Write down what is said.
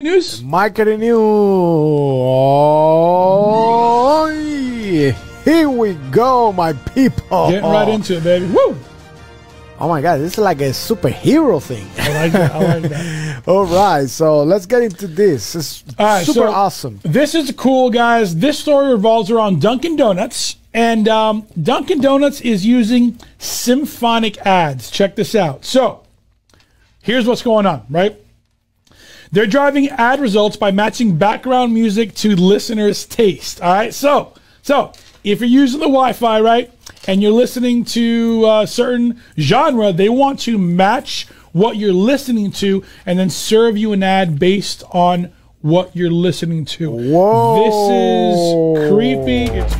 News? Marketing news. Oh, yeah. here we go, my people. Getting right into it, baby. Woo! Oh my God, this is like a superhero thing. I like that. I like that. All right, so let's get into this. It's right, super so awesome. This is cool, guys. This story revolves around Dunkin' Donuts, and um, Dunkin' Donuts is using symphonic ads. Check this out. So, here's what's going on, right? They're driving ad results by matching background music to listeners' taste. All right, so so if you're using the Wi-Fi, right, and you're listening to a certain genre, they want to match what you're listening to and then serve you an ad based on what you're listening to. Whoa. This is creepy. It's.